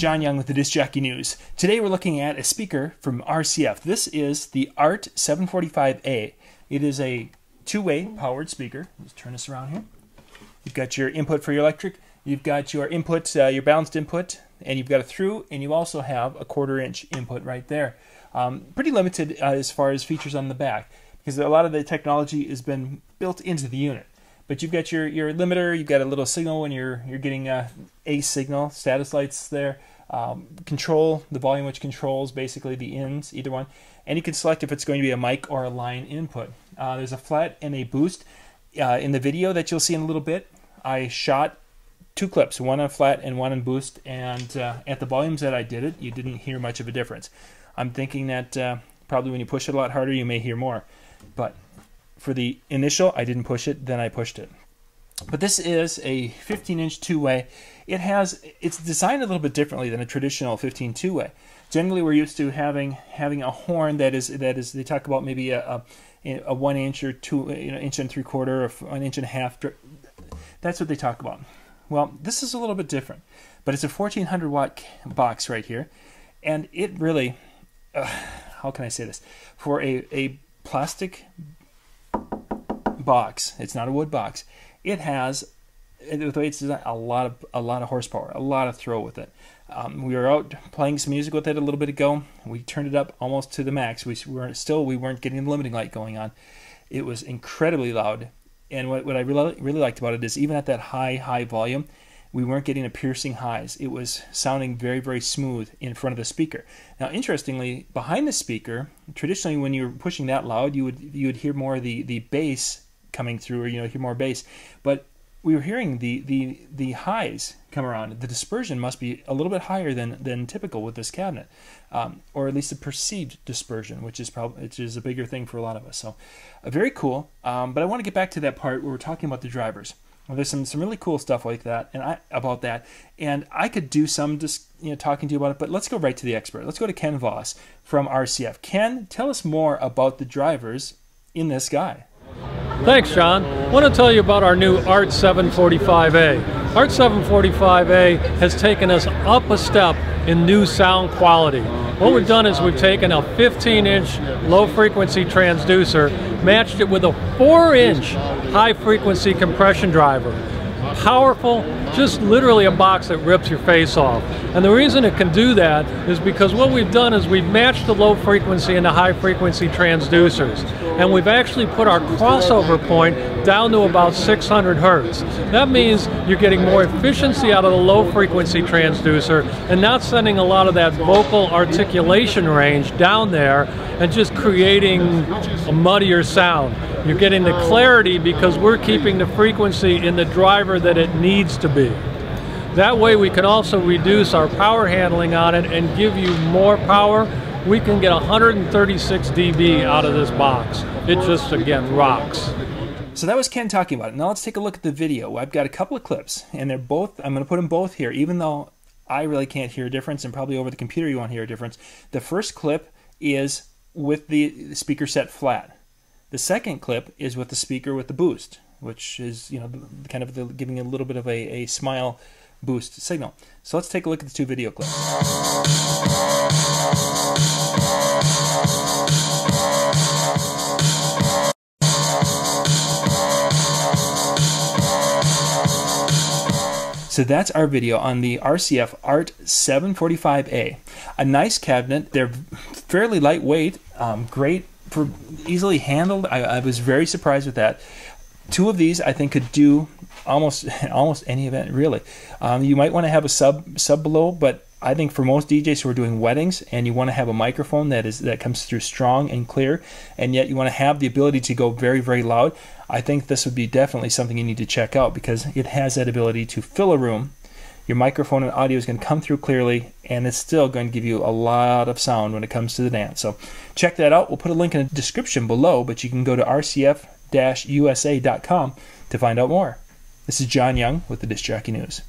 John Young with the Disc Jockey News. Today we're looking at a speaker from RCF. This is the ART 745A. It is a two-way powered speaker. Let's turn this around here. You've got your input for your electric. You've got your input, uh, your balanced input, and you've got a through, and you also have a quarter-inch input right there. Um, pretty limited uh, as far as features on the back because a lot of the technology has been built into the unit. But you've got your, your limiter, you've got a little signal when you're you're getting a a signal, status lights there, um, control the volume which controls basically the ins, either one, and you can select if it's going to be a mic or a line input. Uh, there's a flat and a boost. Uh, in the video that you'll see in a little bit, I shot two clips, one on flat and one on boost, and uh, at the volumes that I did it, you didn't hear much of a difference. I'm thinking that uh, probably when you push it a lot harder, you may hear more. But for the initial, I didn't push it, then I pushed it. But this is a 15 inch two way. It has it's designed a little bit differently than a traditional 15 two way. Generally, we're used to having having a horn that is that is they talk about maybe a, a, a one inch or two you know inch and three quarter or an inch and a half. That's what they talk about. Well, this is a little bit different, but it's a 1400 watt box right here, and it really, uh, how can I say this? For a a plastic box. It's not a wood box. It has the way it's designed, a lot of a lot of horsepower, a lot of throw with it. Um, we were out playing some music with it a little bit ago. We turned it up almost to the max. We weren't still we weren't getting the limiting light going on. It was incredibly loud. And what, what I really really liked about it is even at that high high volume, we weren't getting a piercing highs. It was sounding very, very smooth in front of the speaker. Now, interestingly, behind the speaker, traditionally when you're pushing that loud, you would you would hear more the the bass coming through, or you know, hear more bass. But we were hearing the the the highs come around. The dispersion must be a little bit higher than than typical with this cabinet, um, or at least the perceived dispersion, which is probably which is a bigger thing for a lot of us. So, uh, very cool. Um, but I want to get back to that part where we're talking about the drivers. Well, there's some, some really cool stuff like that, and I about that, and I could do some just you know talking to you about it. But let's go right to the expert. Let's go to Ken Voss from RCF. Ken, tell us more about the drivers in this guy. Thanks, John. I want to tell you about our new ART 745A. ART 745A has taken us up a step in new sound quality. What we've done is we've taken a 15 inch low frequency transducer, matched it with a 4 inch high frequency compression driver powerful, just literally a box that rips your face off. And the reason it can do that is because what we've done is we've matched the low frequency and the high frequency transducers. And we've actually put our crossover point down to about 600 hertz. That means you're getting more efficiency out of the low frequency transducer and not sending a lot of that vocal articulation range down there and just creating a muddier sound. You're getting the clarity because we're keeping the frequency in the driver that it needs to be. That way we can also reduce our power handling on it and give you more power. We can get 136 dB out of this box. It just, again, rocks. So that was Ken talking about it. Now let's take a look at the video. I've got a couple of clips, and they're both, I'm going to put them both here, even though I really can't hear a difference, and probably over the computer you won't hear a difference. The first clip is with the speaker set flat. The second clip is with the speaker with the boost, which is you know kind of the, giving a little bit of a, a smile boost signal. So let's take a look at the two video clips. So that's our video on the RCF ART 745A. A nice cabinet. They're fairly lightweight, um, great easily handled. I, I was very surprised with that. Two of these I think could do almost almost any event really. Um, you might want to have a sub sub below, but I think for most DJs who are doing weddings and you want to have a microphone that is that comes through strong and clear, and yet you want to have the ability to go very very loud, I think this would be definitely something you need to check out because it has that ability to fill a room your microphone and audio is going to come through clearly and it's still going to give you a lot of sound when it comes to the dance. So check that out. We'll put a link in the description below, but you can go to rcf-usa.com to find out more. This is John Young with the Disc Jockey News.